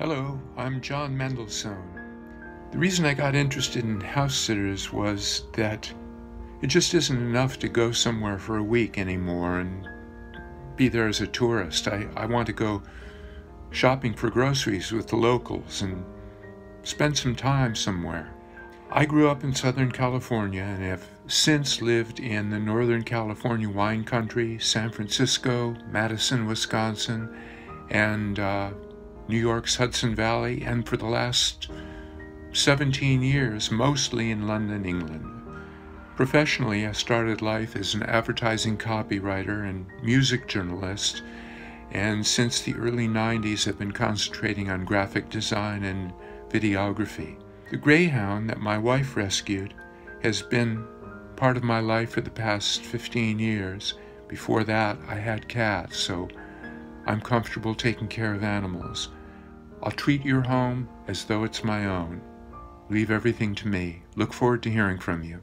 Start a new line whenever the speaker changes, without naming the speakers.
Hello, I'm John Mendelssohn. The reason I got interested in house sitters was that it just isn't enough to go somewhere for a week anymore and be there as a tourist. I, I want to go shopping for groceries with the locals and spend some time somewhere. I grew up in Southern California and have since lived in the Northern California wine country, San Francisco, Madison, Wisconsin, and uh, New York's Hudson Valley, and for the last 17 years, mostly in London, England. Professionally, I started life as an advertising copywriter and music journalist, and since the early 90s have been concentrating on graphic design and videography. The greyhound that my wife rescued has been part of my life for the past 15 years. Before that, I had cats, so I'm comfortable taking care of animals. I'll treat your home as though it's my own. Leave everything to me. Look forward to hearing from you.